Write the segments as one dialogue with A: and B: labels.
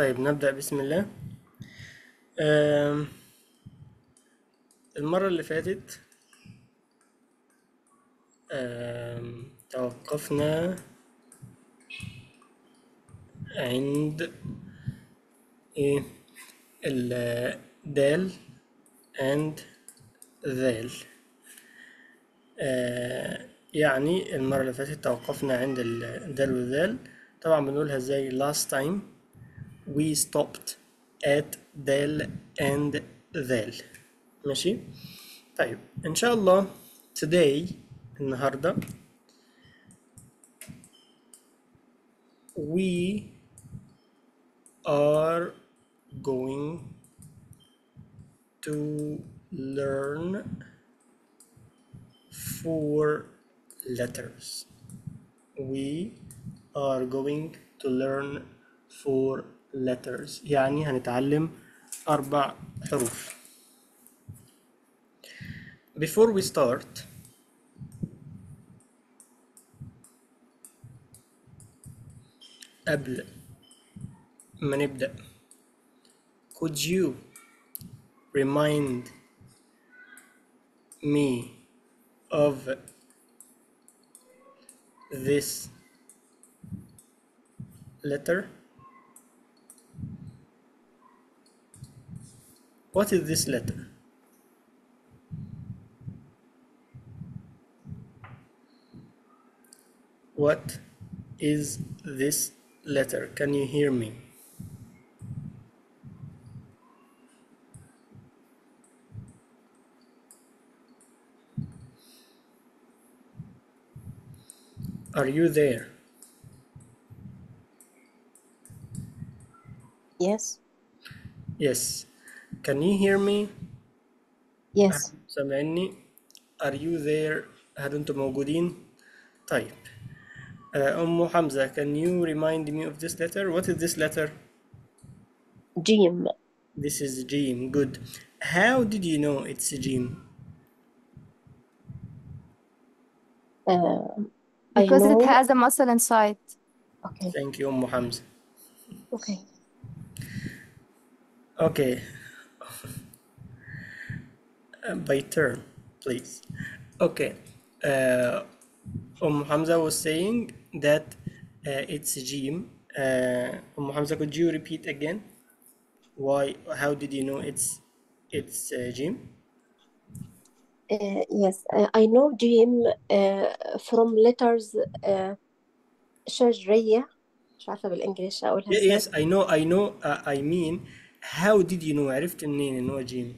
A: طيب نبدأ. بسم الله. المرة اللي فاتت توقفنا عند إيه؟ الدال and ذال. آه، يعني المرة اللي فاتت توقفنا عند الدال والذال طبعا بنقولها إزاي last time. we stopped at دال and ذال ماشي طيب ان شاء الله today النهاردة we are going to learn four letters. We are going to learn four letters. يعني هنتعلم أربع حروف. Before we start, قبل ما نبدأ, could you remind me of this letter? What is this letter? What is this letter? Can you hear me? Are you there?
B: Yes,
A: Yes. Can you hear me?
B: yes,
A: سامعني؟ Are you there? هل أنتم موجودين؟ طيب. آه، أم حمزة, can you remind me of this letter? What is this letter?
B: Jim.
A: This is Jim. Good. How did you know it's Jim?
B: Uh, I
C: Because it
B: know.
C: has a muscle inside.
B: Okay,
A: Thank you, أم حمزة.
B: okay.
A: Okay. Uh, By turn, please. Okay. Uh, Umm Hamza was saying that uh, it's Jim. Uh, Umm Hamza, could you repeat again? Why? How did you know it's it's uh, Jim?
B: Uh, yes, uh, I know Jim uh, from letters uh, شجرية مش عارفة بالإنجليش أقولها
A: Y-
B: إزاي
A: Yes, I know. I know. Uh, I mean, how did you know? عرفت منين إن هو جيم؟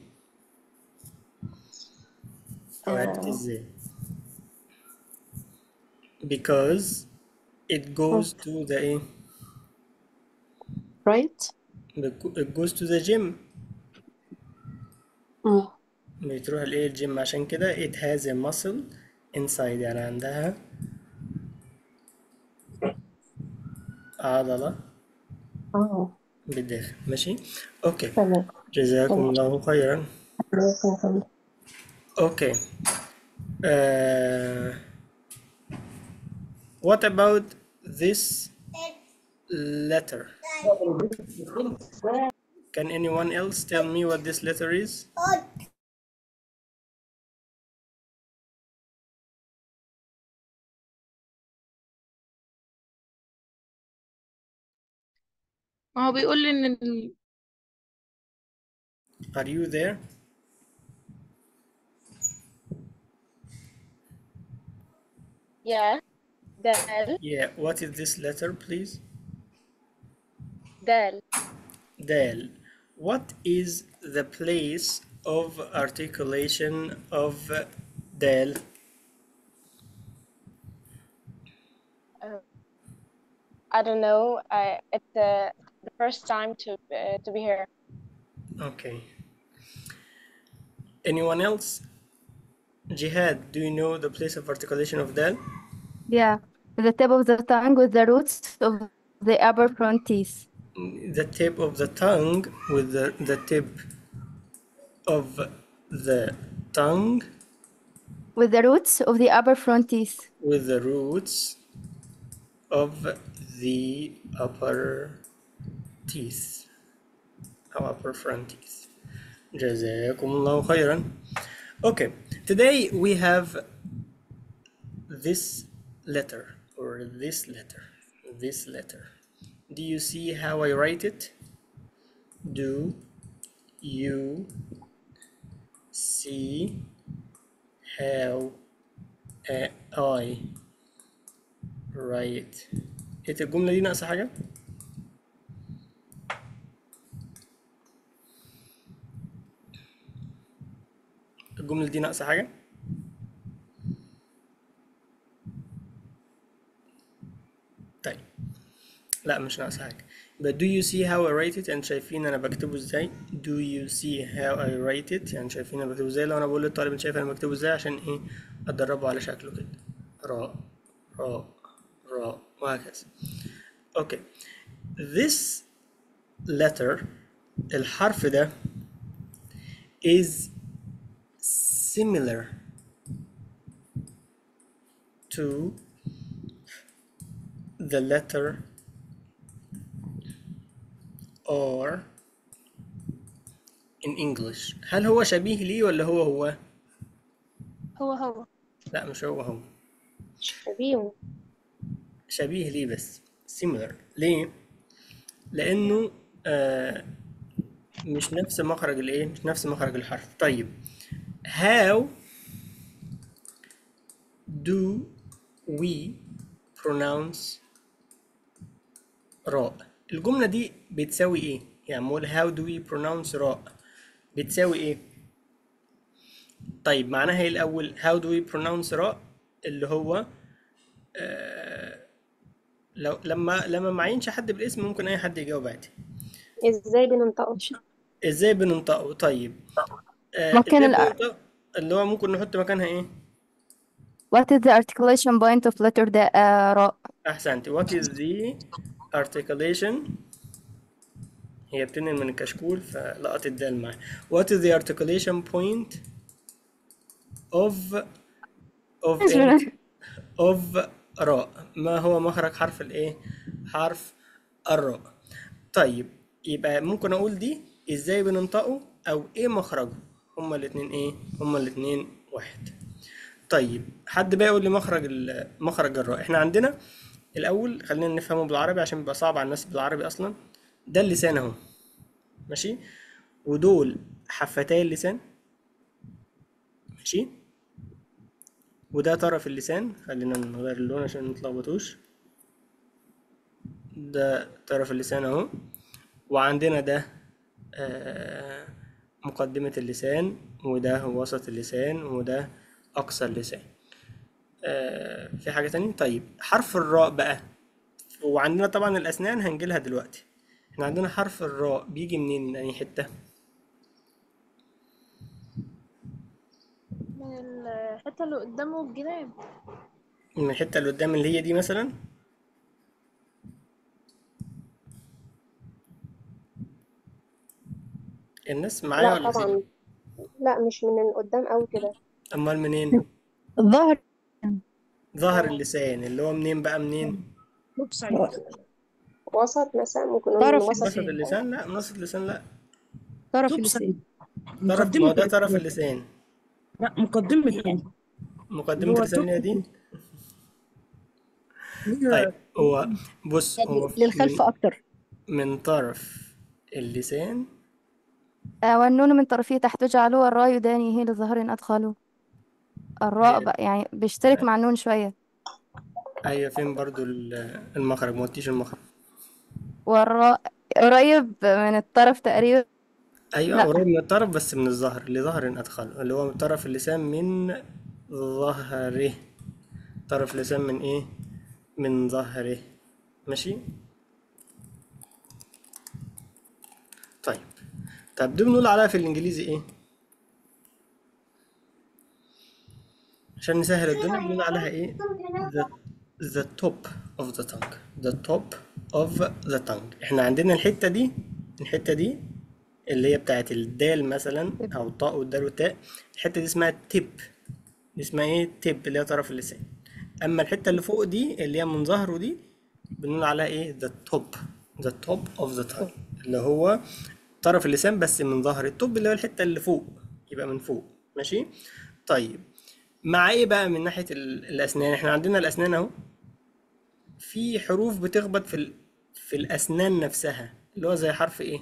A: عرفت
B: uh,
A: إزاي؟ Because it goes to the
B: right.
A: It goes to the gym.
B: mm.
A: بتروح الايه الجيم عشان كده it has a muscle inside يعني عندها عضلة
B: آه
A: بالداخل ماشي أوكي
B: تمام
A: جزاكم الله خيرا
B: عليكم السلام.
A: اوكي uh, what about this letter can anyone else tell me what this letter is
D: ما هو بيقول لي ان ال...
A: are you there
E: Yeah. Dal.
A: Yeah. What is this letter, please?
E: Dal.
A: Dal. What is the place of articulation of dal?
E: Uh, I don't know. I it's the first time to uh, to be here.
A: Okay. Anyone else? Jihad, do you know the place of articulation of dal?
C: Yeah. The tip of the tongue with the roots of the upper front teeth.
A: The tip of the tongue with the, the tip of the tongue
C: With the roots of the upper front teeth.
A: with the roots of the upper teeth أو upper front teeth جزاكم الله خيرا okay today we have this letter or this letter this letter do you see how I write it do you see how uh, I write ايه الجملة دي ناقصة حاجة؟ الجملة دي ناقصة حاجة؟ طيب. لا مش ناقصة حاجة. يبقى do you see how I write it يعني شايفين أنا بكتبه إزاي؟ Do you see how I write it يعني شايفين أنا بكتبه إزاي؟ لو أنا بقول للطالب أنت شايف أنا بكتبه إزاي؟ عشان إيه؟ أدربه على شكله كده. راء راء راء وهكذا. Okay. This letter الحرف ده is similar to the letter R in English. هل هو شبيه ليه ولا هو هو؟
D: هو هو.
A: لا مش هو هو.
B: شبيه.
A: شبيه ليه بس. similar. ليه؟ لأنه آه مش نفس مخرج الإيه؟ مش نفس مخرج الحرف. طيب. How do we pronounce راء الجملة دي بتساوي إيه؟ يعني بقول how do we pronounce راء بتساوي إيه؟ طيب معناها إيه الأول؟ how do we pronounce راء اللي هو لو لما لما معينش حد بالاسم ممكن أي حد يجاوب عادي.
B: إزاي بننطقه؟
A: إزاي بننطقه؟ طيب آه
C: مكان
A: إزاي
C: ال
A: اللي هو ممكن نحط مكانها إيه؟
C: What is the articulation point of letter the uh, راء
A: احسنت what is the articulation? هي بتنقل من الكشكول فلقط الدال معايا what is the articulation point of of of راء ما هو مخرج حرف الايه حرف الراء طيب يبقى ممكن أقول دي إزاي بننطقه؟ أو إيه مخرجه؟ هما الاتنين إيه؟ هما الاتنين واحد. طيب حد بقى يقول لي مخرج مخرج الراء إحنا عندنا الأول خلينا نفهمه بالعربي عشان بيبقى صعب على الناس بالعربي أصلا. ده اللسان أهو. ماشي؟ ودول حفتي اللسان. ماشي؟ وده طرف اللسان. خلينا نغير اللون عشان متلخبطوش ده طرف اللسان أهو. وعندنا ده آه، مقدمة اللسان وده وسط اللسان وده أقصى اللسان. آه، في حاجة تانية؟ طيب حرف الراء بقى. وعندنا طبعا الأسنان هنجيلها دلوقتي. إحنا عندنا حرف الراء بيجي منين؟ من أي حتة؟
D: من الحتة اللي قدامه الجناب.
A: من الحتة اللي قدام اللي هي دي مثلا؟ الناس معايا
B: لا
A: ولا
B: طبعا. لا مش من قدام قوي كده.
A: أمال منين؟
C: الظهر
A: ظهر اللسان اللي هو منين بقى؟ منين؟
B: وسط مثلا ممكن نقول
F: طرف
B: وسط.
A: وسط اللسان؟ لا من وسط اللسان لا.
F: طرف اللسان.
A: طرف ما هو ده طرف اللسان.
G: لا مقدمة
A: مقدمة
G: هو
A: اللسان هي دي طيب هو بص هو
F: للخلف أكتر.
A: من, طرف اللسان
C: والنون من طرفه تحت جعلوه الراء يدانيه لظهر أدخله. الراء
A: هي-
C: بقى يعني بيشترك مع النون شوية.
A: أيوة فين برضو ال- المخرج ما قلتيش المخرج.
C: والراء قريب من الطرف تقريبا.
A: أيوة
C: لا.
A: قريب من الطرف بس من الظهر لظهر أدخله اللي هو طرف اللسان من ظهره. طرف اللسان من إيه؟ من ظهره. ماشي طيب طب دي بنقول عليها في الإنجليزي إيه؟ عشان نسهل الدنيا بنقول عليها إيه؟ The, the top of the tongue. The top of the tongue. إحنا عندنا الحتة دي الحتة دي اللي هي بتاعت الدال مثلا أو الطاء والدال والتاء. الحتة دي اسمها tip دي اسمها إيه؟ tip اللي هي طرف اللسان. أما الحتة اللي فوق دي اللي هي من ظهره دي بنقول عليها إيه؟ The top. The top of the tongue. اللي هو طرف اللسان بس من ظهر ال top اللي هو الحتة اللي فوق يبقى من فوق. ماشي؟ طيب. مع إيه بقى من ناحية ال- الأسنان؟ إحنا عندنا الأسنان أهو. في حروف بتخبط في ال... في الأسنان نفسها اللي هو زي حرف إيه؟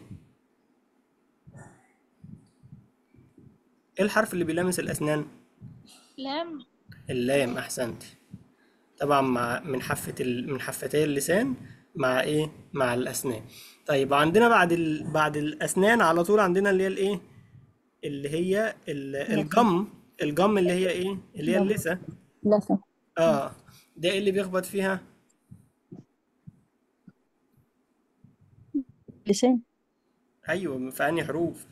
A: إيه الحرف اللي بيلامس الأسنان؟
D: لام
A: اللام أحسنت. طبعا مع من حافة ال... من حفتي اللسان مع إيه؟ مع الأسنان. طيب عندنا بعد ال... بعد الأسنان على طول عندنا اللي هي الإيه؟ اللي هي ال... الجم الجم اللي هي إيه؟ اللي هي اللثة.
F: لثة
A: آه. ده إيه اللي بيخبط فيها؟
F: لسان.
A: أيوه في أنهي حروف؟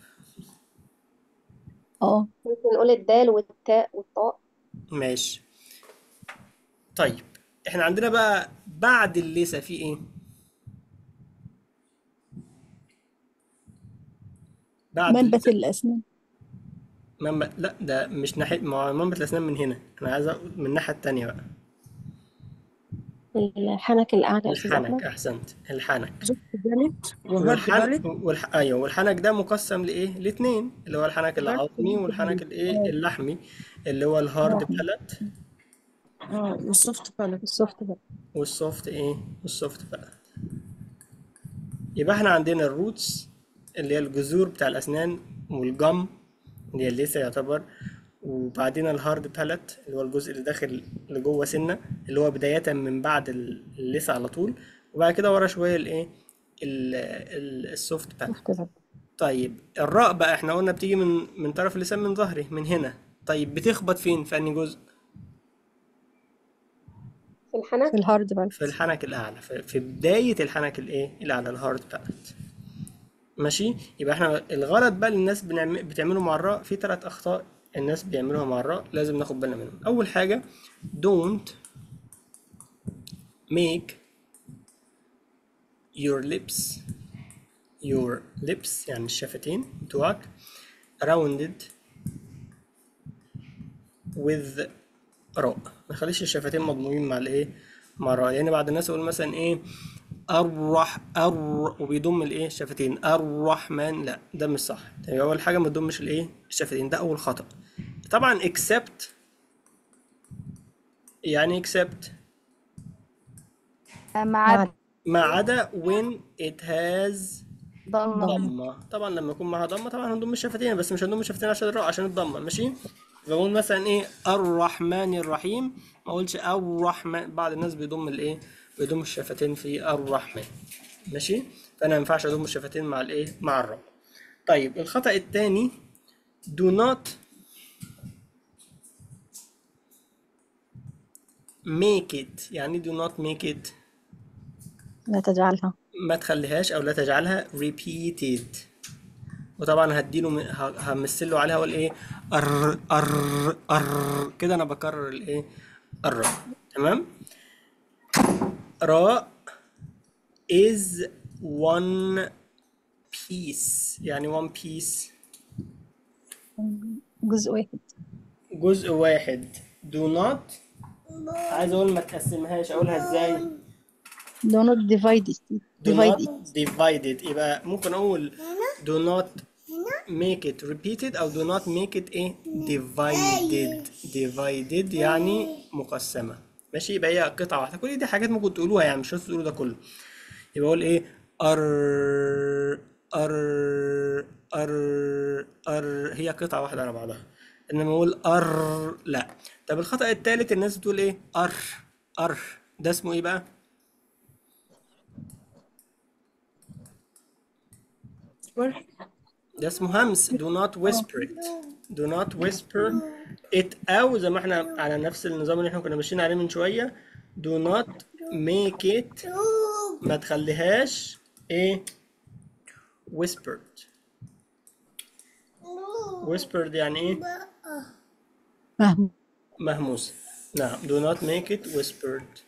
F: آه.
B: ممكن نقول الدال والتاء والطاء.
A: ماشي. طيب إحنا عندنا بقى بعد اللثة في إيه؟ بعد
F: منبت
A: اللثة
F: الأسنان.
A: منبت لا ده مش ناحية ما هو منبت الأسنان من هنا. أنا عايز من الناحية التانية بقى.
B: الحنك الأعلى يا أستاذ
A: الحنك
B: أحمد.
A: أحسنت. الحنك.
G: زفت بالت وهرد
A: والحنك والح... أيوه والحنك ده مقسم لإيه؟ لاتنين اللي هو الحنك العظمي والحنك الإيه؟ اللحمي اللي هو الهارد بالت
G: آه والسوفت بالت
F: السوفت بقى
A: والسوفت إيه؟ والسوفت بالت يبقى إحنا عندنا ال roots اللي هي الجذور بتاع الأسنان وال gum اللي هي اللثة يعتبر. وبعدين ال hard palate اللي هو الجزء اللي داخل لجوه سنة اللي هو بداية من بعد اللثة على طول. وبعد كده ورا شوية الايه ال- ال- ال soft
F: palate بقى
A: طيب الراء بقى إحنا قلنا بتيجي من من طرف اللسان من ظهري من هنا. طيب بتخبط فين في أنهي جزء؟
B: في الحنك؟
F: في ال hard بقى
A: في الحنك الأعلى في بداية الحنك الإيه الأعلى ال hard palate ماشي؟ يبقى إحنا الغلط بقى اللي الناس بتعمله مع الراء في ثلاث أخطاء الناس بيعملوها مع الراء لازم ناخد بالنا منهم. أول حاجة don't make your lips your lips يعني الشفتين بتوعك rounded with راء ما تخليش الشفتين مضمومين مع الإيه؟ مع الراء لأن بعض الناس يقول مثلا إيه؟ الرح الر وبيضم الايه؟ الشفتين الرحمن. لا ده مش صح. يعني أول حاجة ما تضمش الايه؟ الشفتين ده أول خطأ. طبعا except يعني
C: مع عد-
A: ما عدا. when it has
C: ضمة.
A: ضمة. طبعا لما يكون معاها ضمة طبعا هنضم الشفتين. بس مش هنضم الشفتين عشان الراء عشان الضمة. ماشي؟ بقول مثلا إيه؟ الرحمن الرحيم. ما اقولش الرحمن. بعض الناس بيضم الايه؟ بيضم الشفتين في الرحمن. ماشي؟ فأنا ما ينفعش أضم الشفتين مع الإيه؟ مع الراء طيب الخطأ الثاني do not make it. يعني do not make it.
F: لا تجعلها.
A: ما تخليهاش أو لا تجعلها. repeated وطبعا هديله همثله عليها أقول إيه؟ ار ار ار كده أنا بكرر الإيه؟ الراء تمام؟ راء is one piece يعني one piece
F: جزء واحد
A: جزء واحد do not عايز اقول ما تقسمهاش اقولها ازاي
F: do not divide it
A: do
F: divide
A: not
F: it
A: divide it يبقى ممكن اقول do not make it repeated او do not make it ايه divided divided يعني مقسمة ماشي؟ يبقى هي قطعة واحدة. كل دي حاجات ممكن تقولوها يعني مش لازم تقولوا ده كله. يبقى أقول إيه؟ أر أر أر أر هي قطعة واحدة على بعضها. إنما أقول أر لا. طب الخطأ الثالث الناس بتقول إيه؟ أر أر. ده اسمه إيه بقى؟ ده اسمه همس do not whisper it. Do not whisper it أو زي ما إحنا على نفس النظام اللي إحنا كنا ماشيين عليه من شوية. Do not make it. ما تخليهاش إيه؟ whispered. Whispered يعني
F: إيه؟
A: مهموسة نعم. Do not make it whispered.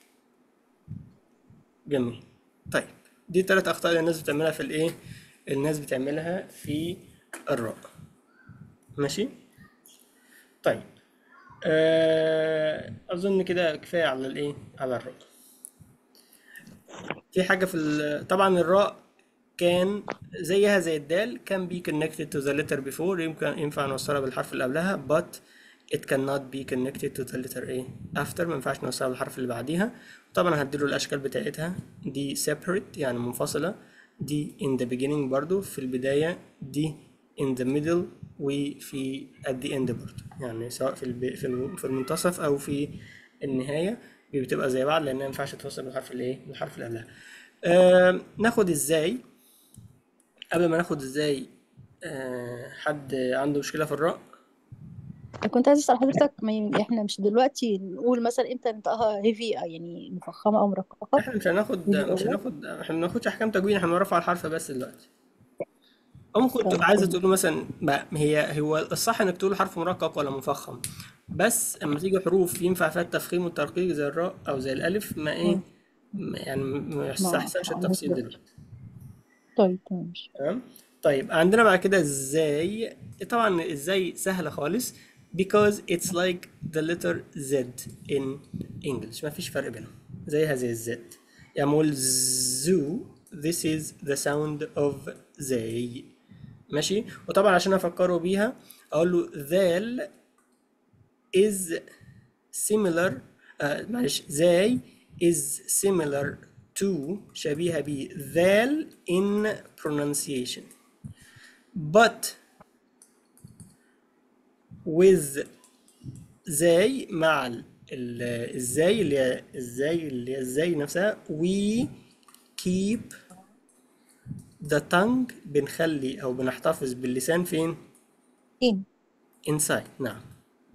A: جميل. طيب. دي تلات أخطاء اللي الناس بتعملها في الإيه؟ الناس بتعملها في الراء ماشي؟ طيب. آه، أظن كده كفاية على الإيه؟ على الراء في حاجة في. طبعا الراء كان زيها زي الدال can be connected to the letter before يمكن ينفع نوصلها بالحرف اللي قبلها but it cannot be connected to the letter A after ما ينفعش نوصلها بالحرف اللي بعديها. طبعا هديله الأشكال بتاعتها دي separate يعني منفصلة. دي in the beginning برضو في البداية دي in the middle وفي at the end برضو. يعني سواء في الب... في الم- في المنتصف أو في النهاية بتبقى زي بعض لأنها ما ينفعش توصل بالحرف اللي إيه؟ بالحرف اللي قبلها. ناخد إزاي؟ قبل ما ناخد إزاي آه، حد عنده مشكلة في الراء
F: كنت عايزة أسأل حضرتك ما ي- إحنا مش دلوقتي نقول مثلا إمتى ننطقها هيفي يعني مفخمة أو مرققة
A: إحنا مش هناخد مش هناخد إحنا ما بناخدش أحكام تجويد إحنا بنرفع الحرف بس دلوقتي. أو ممكن تبقى عايزة تقول مثلا هي هو الصح إنك تقول حرف مرقق ولا مفخم. بس اما تيجي حروف ينفع فيها التفخيم والترقيق زي الراء أو زي الألف ما إيه ما- يعني ما يستحسنش التفصيل دلوقتي.
F: طيب. تمام؟
A: طيب عندنا بعد كده إزاي؟ طبعا إزاي سهلة خالص. because it's like the letter Z in English ما فيش فرق بينهم زيها زي الزد يعني بقول zoo this is the sound of زي ماشي وطبعا عشان افكره بيها اقول له ذال is similar آه معلش زي is similar to شبيهة ب ذال in pronunciation but with زي مع ال- ال- الزاي اللي هي اللي هي نفسها. we keep the tongue بنخلي أو بنحتفظ باللسان فين؟
F: إيه.
A: inside. نعم.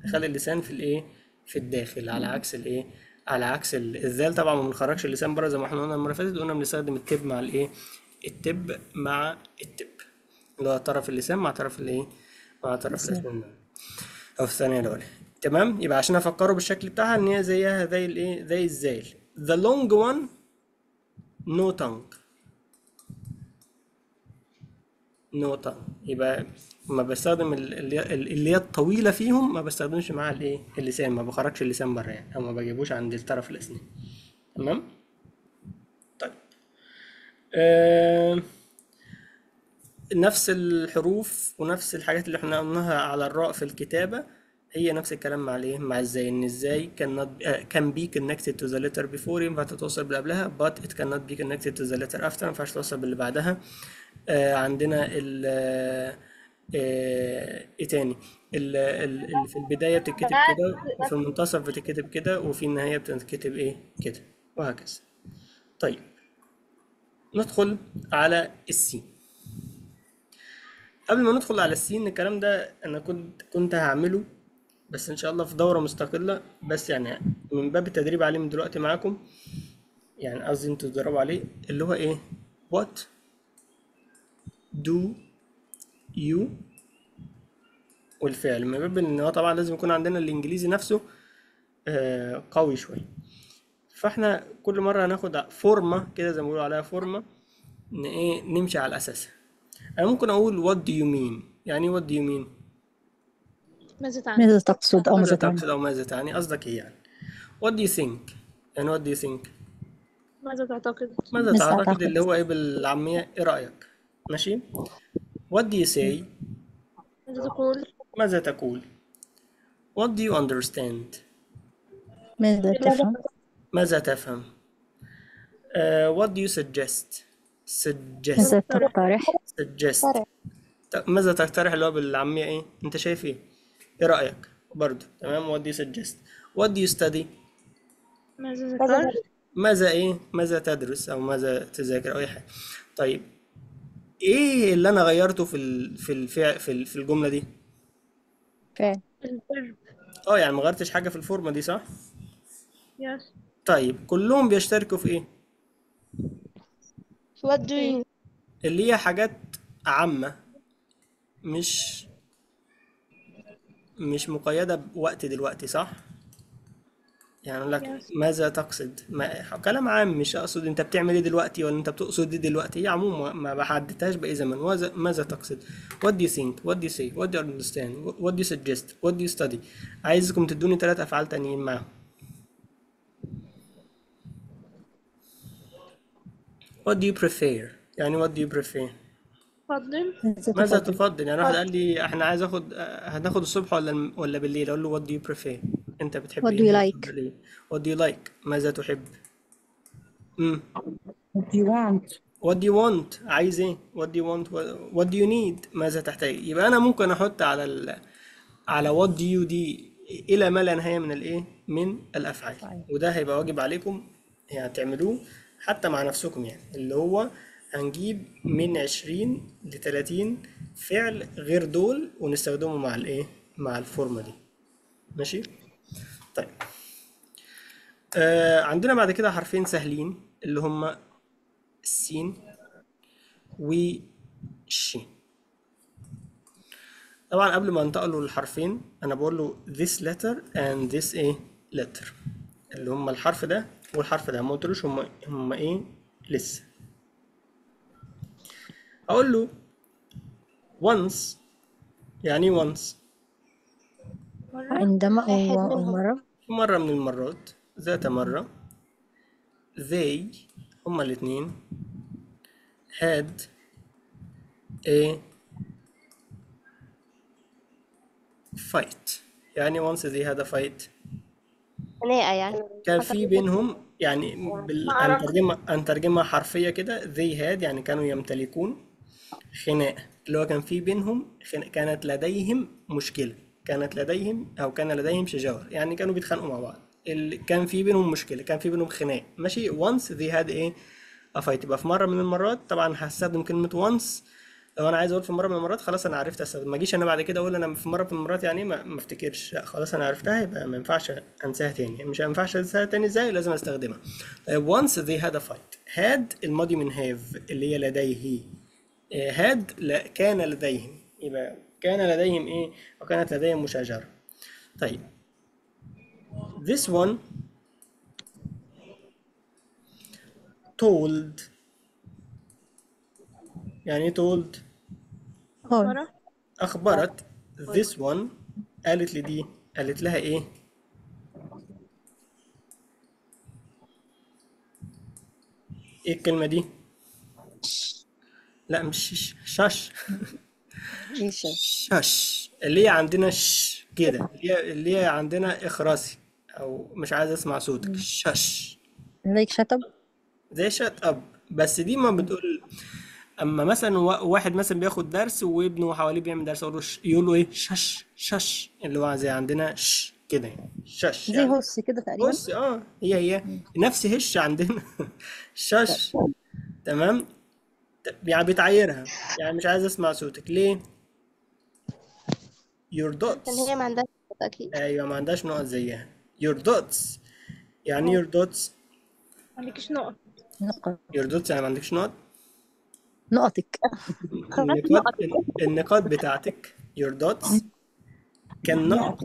A: نخلي اللسان في الإيه؟ في الداخل على عكس الإيه؟ على عكس ال- الذال. طبعا ما بنخرجش اللسان بره زي ما إحنا قلنا المرة اللي فاتت قلنا بنستخدم التب مع الإيه؟ التب مع التب. اللي هو طرف اللسان مع طرف الإيه؟ مع طرف الأسنان. أو في الثانية الأولى. تمام؟ يبقى عشان أفكره بالشكل بتاعها إن هي زيها زي الايه زي الزال. The long one no tongue. No tongue. يبقى ما بستخدم اللي هي الطويله فيهم ما بستخدمش معاها الايه اللسان. ما بخرجش اللسان بره يعني. أو ما بجيبوش عند الطرف الأسنان. تمام؟ طيب. آه نفس الحروف ونفس الحاجات اللي إحنا قلناها على الراء في الكتابة هي نفس الكلام مع الايه؟ مع إزاي إن إزاي cannot uh, can be connected to the letter before ينفع تتوصل باللي قبلها but it cannot be connected to the letter after ما ينفعش توصل باللي بعدها. آه عندنا ال آه إيه تاني؟ ال- ال- في البداية بتتكتب كده وفي المنتصف بتتكتب كده وفي النهاية بتتكتب إيه؟ كده. وهكذا. طيب. ندخل على السين قبل ما ندخل على السين الكلام ده أنا كنت كنت هعمله بس إن شاء الله في دورة مستقلة. بس يعني من باب التدريب عليه من دلوقتي معاكم يعني قصدي أنتوا تدربوا عليه اللي هو إيه؟ What do you والفعل. من باب إن هو طبعا لازم يكون عندنا الإنجليزي نفسه آه، قوي شوية. فإحنا كل مرة هناخد فورمة كده زي ما بيقولوا عليها فورمة إن إيه؟ نمشي على اساسها أنا ممكن أقول what do you mean يعني what do you mean
D: ماذا تعني؟
F: ماذا تقصد أو
A: ماذا
F: ماذا تعني؟
A: تقصد أو ماذا تعني؟ قصدك إيه يعني؟ what do you think يعني what do you think
D: ماذا تعتقد؟
A: ماذا
F: ماذا
A: تعتقد
F: تعتقد؟
A: اللي هو إيه بالعامية إيه رأيك؟ ماشي؟ what do you say
D: ماذا تقول؟
A: ماذا تقول؟ what do you understand
F: ماذا تفهم؟
A: ماذا تفهم؟ uh, what do you suggest suggest.
F: ماذا تقترح؟
A: Suggest. ماذا تقترح اللي هو بالعامية إيه؟ أنت شايف إيه؟ إيه رأيك؟ برضو تمام؟ What do you suggest? What do you study?
D: ماذا ذكرت؟
A: ماذا إيه؟ ماذا تدرس أو ماذا تذاكر أو أي حاجة؟ طيب إيه اللي أنا غيرته في ال... في الفعل في, ال... في الجملة دي؟
F: فعل
D: ال
A: verb آه يعني ما غيرتش حاجة في الفورمة دي صح؟
D: yes
A: طيب كلهم بيشتركوا في إيه؟
E: What do you
A: اللي هي حاجات عامة مش مش مقيدة بوقت دلوقتي صح؟ يعني أقول لك ماذا تقصد؟ ما كلام عام مش أقصد أنت بتعمل إيه دلوقتي ولا أنت بتقصد إيه دلوقتي هي عموم ما- بحددهاش بأي زمن ماذا تقصد؟ What do you think? What do you say? What do you understand? What- What do you suggest? What do you study? عايزكم تدوني ثلاث أفعال تانيين معاهم what do you prefer يعني what do you prefer?
D: اتفضل
A: ماذا تفضل؟ يعني واحد قال لي إحنا عايز آخد هناخد الصبح ولا ولا بالليل؟ أقول له what do you prefer أنت بتحب
F: What
A: إيه
F: do you
A: ماذا
F: like?
A: تفضل إيه what do you like ماذا تحب؟ امم
G: What do you want?
A: what do you want عايز إيه؟ What do you want what, what do you need ماذا تحتاج؟ يبقى أنا ممكن أحط على ال... على what do you دي إلى ما لا نهاية من الإيه؟ من الأفعال. وده هيبقى واجب عليكم يعني تعملوه حتى مع نفسكم يعني اللي هو هنجيب من 20 ل 30 فعل غير دول ونستخدمه مع الايه؟ مع الفورمة دي. ماشي؟ طيب. آه عندنا بعد كده حرفين سهلين اللي هما السين والشين طبعا قبل ما انتقلوا للحرفين أنا بقول له this letter and this إيه letter. اللي هما الحرف ده والحرف ده. ما قلتلوش هما هما إيه؟ لسه. أقول له once يعني once.
F: عندما أو. مرة
A: مرة من المرات ذات مرة they هما الاتنين had a fight. يعني once they had a fight.
B: خناقة يعني.
A: كان في بينهم يعني بال... هنترجمها هنترجمها حرفية كده they had يعني كانوا يمتلكون. خناقة اللي هو كان في بينهم. كانت لديهم مشكلة كانت لديهم أو كان لديهم شجار يعني كانوا بيتخانقوا مع بعض. ال... كان في بينهم مشكلة كان في بينهم خناق. ماشي؟ once they had a fight. يبقى في مرة من المرات طبعا هستخدم كلمة once. لو أنا عايز أقول في مرة من المرات خلاص أنا عرفت أستخدم. ما أجيش أنا بعد كده أقول أنا في مرة من المرات يعني ما, ما أفتكرش. لا خلاص أنا عرفتها يبقى ما ينفعش أنساها تاني. مش ما ينفعش أنساها تاني إزاي؟ لازم أستخدمها. طيب once they had a fight had الماضي من have اللي هي لديه had لا كان لديهم. يبقى كان لديهم إيه؟ وكانت لديهم مشاجرة. طيب. This one told. يعني إيه told.
D: مرة
A: أخبرت. this one قالت لدي. قالت لها إيه؟ إيه الكلمة دي؟ لا مش شش. شش. شش. اللي هي عندنا ش كده اللي هي اللي هي عندنا إخراسي أو مش عايز أسمع صوتك. شش.
F: like shut up
A: زي شات اب بس دي ما بتقول أما مثلا وا- واحد مثلا بياخد درس وابنه حواليه بيعمل درس يقول له يقول له إيه؟ شش شش. اللي هو زي عندنا ش كده يعني. شش
F: زي
A: يعني.
F: هوس كده تقريبا.
A: بص آه. هي هي. نفس هش عندنا. شش. تمام؟ ت- يعني بتعايرها. يعني مش عايز أسمع صوتك. ليه؟ Your
B: عشان
A: dots
B: هي ما عندهاش أكيد.
A: أيوه ما عندهاش نقط زيها. Your dots. يعني your dots.
D: ما عندكش نقط.
F: نقط.
A: Your dots يعني ما عندكش نقط؟
F: نقطك.
A: النقاط النقاط بتاعتك. Your dots. Cannot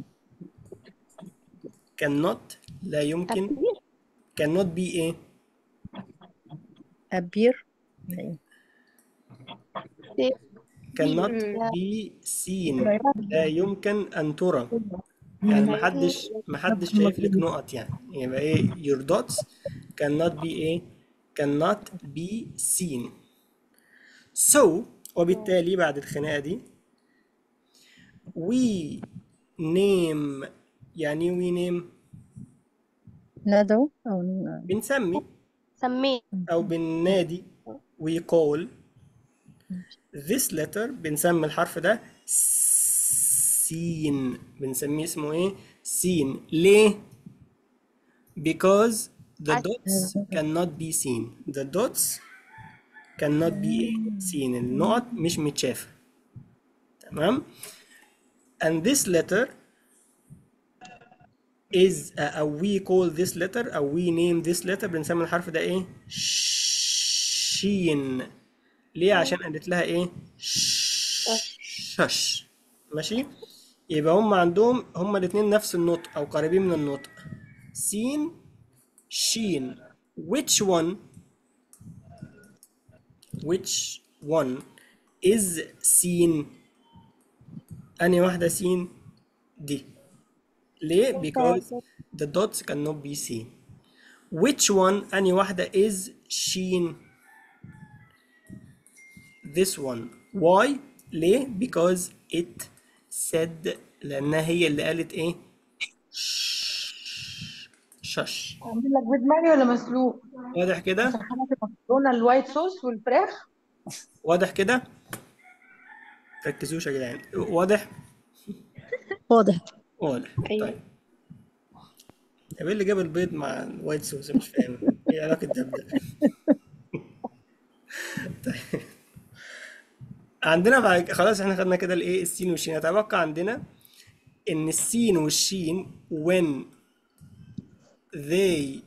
A: cannot لا يمكن. cannot be إيه
F: appear
A: cannot be seen. لا يمكن أن ترى. يعني محدش محدش شايف لك نقط يعني. يبقى إيه؟ Your dots cannot be إيه؟ Cannot be seen. So وبالتالي بعد الخناقة دي we name يعني we name
F: ندعو أو
A: بنسمي.
B: سميه.
A: أو بالنادي we call. this letter بنسمي الحرف ده سين بنسميه اسمه ايه سين ليه because the dots cannot be seen the dots cannot be seen النقط مش متشافة تمام and this letter is uh, أو we call this letter أو we name this letter بنسمي الحرف ده ايه شين ليه؟ عشان قالت لها إيه؟ شش. ماشي؟ يبقى هم عندهم هم الاتنين نفس النطق أو قريبين من النطق. سين شين. Which one which one is seen? أنهي واحدة سين؟ دي. ليه؟ because the dots cannot be seen. Which one أنهي واحدة is sheen this one. Why? ليه؟ Because it said لأنها هي اللي قالت إيه؟ شش.
G: أعمل لك بيض مقلي ولا مسلوق؟
A: واضح كده؟
G: عشان المكرونه ال white sauce والفراخ.
A: واضح كده؟ ركزوش يا جدعان. واضح؟
F: واضح.
A: واضح.
B: أيوة.
A: طيب طب إيه اللي جاب البيض مع ال white sauce؟ مش فاهم. إيه علاقة ده بده؟ طيب. عندنا بعد خلاص إحنا خدنا كده الايه السين والشين. أتوقع عندنا إن السين والشين when they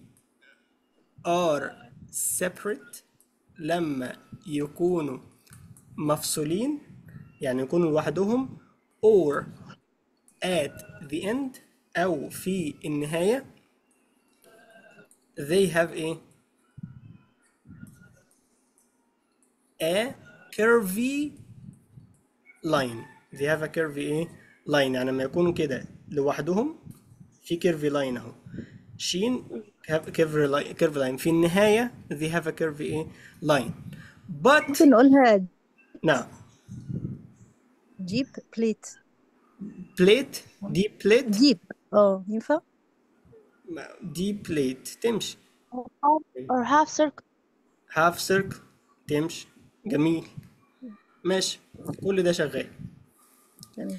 A: are separate لما يكونوا مفصولين يعني يكونوا لوحدهم or at the end أو في النهاية they have a a curvy line they have a curvy a line يعني لما يكونوا كده لوحدهم في curvy line أهو شين have curvy line, curvy line في النهاية they have a curvy a line but
F: ممكن نقولها
A: نعم
F: جيب بليت
A: plate دي plate
F: جيب آه ينفع
A: دي plate تمشي
E: or half circle
A: half circle تمشي جميل ماشي. كل ده شغال.
F: تمام.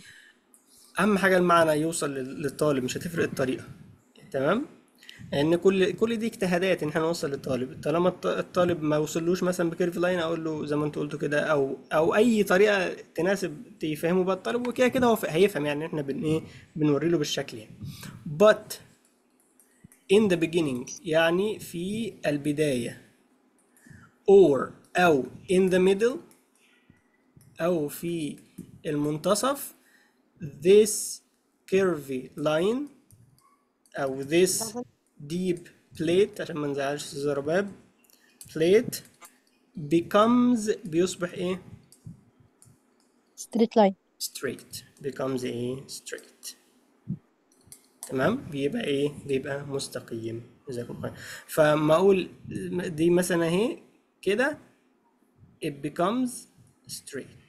A: أهم حاجة المعنى يوصل لل- للطالب مش هتفرق الطريقة. تمام؟ لأن كل كل دي اجتهادات إن إحنا نوصل للطالب. طالما الط- الطالب ما وصلوش مثلا ب curve line أقول له زي ما أنت قلتوا كده أو أو أي طريقة تناسب تفهمه بقى الطالب وكده كده هو هيفهم يعني إحنا بن إيه بنوري له بالشكل يعني. But in the beginning يعني في البداية. Or أو in the middle أو في المنتصف this curvy line أو this deep plate عشان ما نزعلش الزرباب plate becomes بيصبح إيه؟
F: straight line
A: straight. Becomes إيه؟ Straight. تمام؟ بيبقى إيه؟ بيبقى مستقيم. جزاكم فما أقول دي مثلا أهي كده it becomes straight.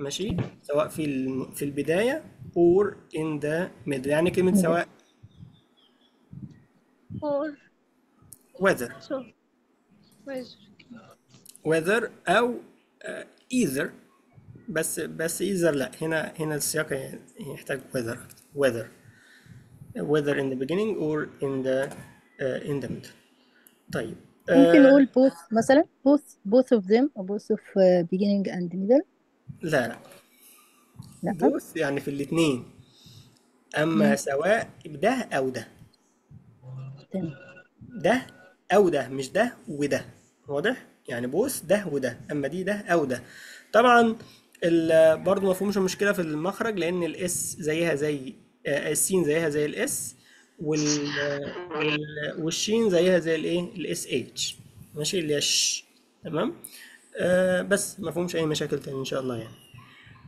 A: ماشي سواء في الم- في البداية or in the middle يعني كلمة سواء
D: or
A: whether whether أو آه، either بس بس either لا هنا هنا السياق يحتاج whether whether whether in the beginning or in the uh, in the middle طيب
F: ممكن
A: آه،
F: نقول both مثلا both both of them or both of uh, beginning and middle
A: لا لا.
F: لا.
A: يعني في الاتنين. أما سواء ده أو ده.
F: تمام.
A: ده أو ده مش ده وده. واضح؟ يعني بص ده وده. أما دي ده أو ده. طبعا برضه ما فيهمش مشكلة في المخرج لأن ال S زيها زي آه، السين زيها زي ال S وال وال والشين زيها زي الايه ال SH ماشي؟ اللي هي تمام؟ آه بس ما فيهمش أي مشاكل تاني إن شاء الله يعني.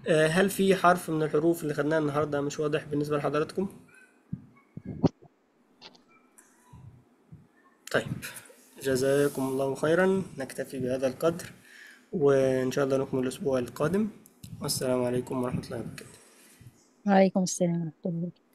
A: آه هل في حرف من الحروف اللي خدناها النهارده مش واضح بالنسبة لحضراتكم؟ طيب جزاكم الله خيرا. نكتفي بهذا القدر وإن شاء الله نكمل الأسبوع القادم. والسلام عليكم ورحمة الله وبركاته.
F: وعليكم السلام ورحمة الله وبركاته.